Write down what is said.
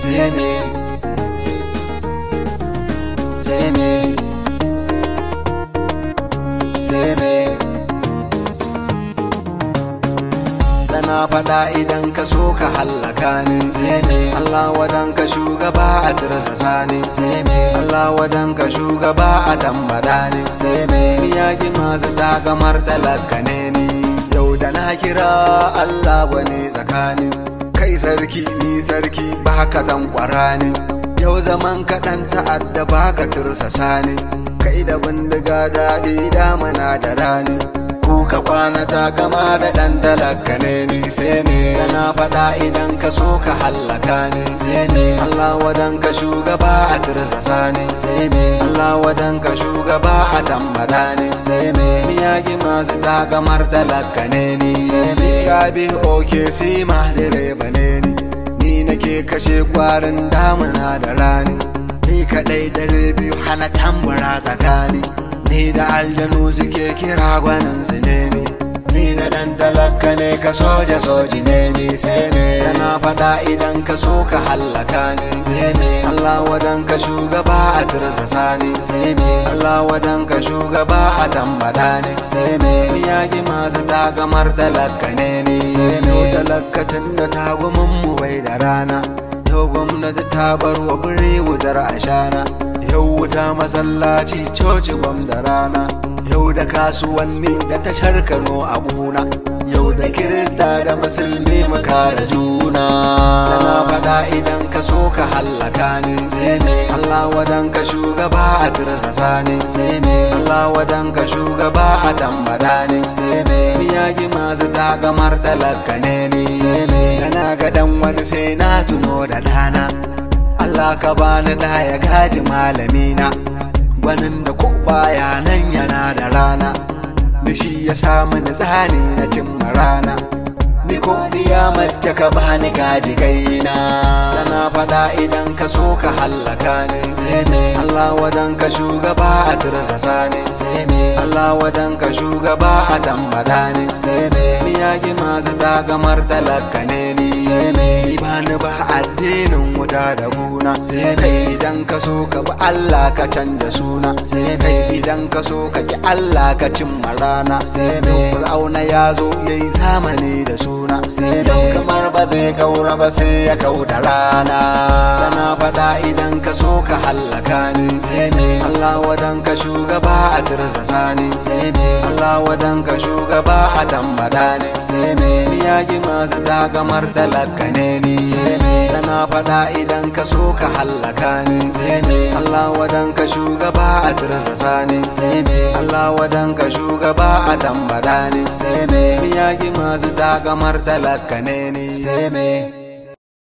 sai me sai me sai me na faɗa idan ka so ka hallaka ni. Me Allah wadan ka shugaba a tirsasa ni. Me Allah wadan ka shugaba a tambada ni. Me miyagi masu takamar talaka ne ni. Yau da na kira Allah wani tsakani. Sarki ni sarki ba ka tankwara ni. Yau zaman kaɗan ta'adda ba ka tirsasa ni. Kai da bindiga daɗi damana da rani. Kuka kwana ta gama da ɗan talaka ne ni sai ne na faɗa idan ka so ka hallaka ni sai ne Allah wadan ka shugaba a tirsasa ni sai ne Allah wadan ka shugaba a tambada ni sai ne miyagi masu ta gamar talaka ne ni sai ne rabi oke sima direba ne ni ni nake kashe kwarin damuna da rani ni kaɗai dare biyu hana tambura tsakani. Ni da aljanu suke kira gwanin su ne ni. Ni da dan talaka ne ka soja soji ne ni sai ne na faɗa idan ka so ka hallaka ni. Sai ne Allah wadan ka shugaba a tirsasa ni. Sai ne Allah wadan ka shugaba a tambada ni. Sai ne miyagi masu tagamar talaka ne ni. Sai ne talakatin da tagumin mu bai da rana. Yau gwamnati ta bar wa bire wutar ashana. Yau wuta masallaci coci gwam da rana. Yau da kasuwanni da tashar kano a buna yau da kirista da musulmi mu kare juna. Na faɗa idan ka so ka hallaka ni. Sai ne Allah wadan ka shugaba a tirsasa ni. Sai ne Allah wadan ka shugaba a tambada ni. Sai ne miyagi masu takamar talaka ne ni. Sai ne kana ga dan wani sai na tuno da dana Allah ka bani da ya gaji malamina. Gwanin da ko baya nan yana da rana. Ni shi ya samu ni tsani na cimma rana. Ni ko diya mace ka bani gaji gaina na faɗa idan ka so ka hallaka ni. Sai Allah wadan ka shugaba a tirsasa ni. Sai Allah wadan ka shugaba a tambada ni. Sai ne ni yaki masu tagamar talaka ne sai ni ba ba addinin wuta da guna sai ne idan ka so ka bi Allah ka canja suna. Sai ne idan ka so ka ki Allah ka cimma rana. Sai ne Fir'auna ya zo yayi zamani da suna. Sai ne kamar ba zai gaura ba sai ya kau da rana. Tana faɗa idan ka so ka hallaka ni. Sai ne Allah wadan ka shugaba a tirsasa ni. Sai ne Allah wadan ka shugaba a tambada ni. Sai ne miyagi masu tagamar talaka ne ni. Tana faɗa idan ka so ka hallaka ni. Allah wadan ka shugaba a tirsasa ni. Allah wadan ka shugaba a tambada ni. Miyagi masu tagamar talaka ne ni.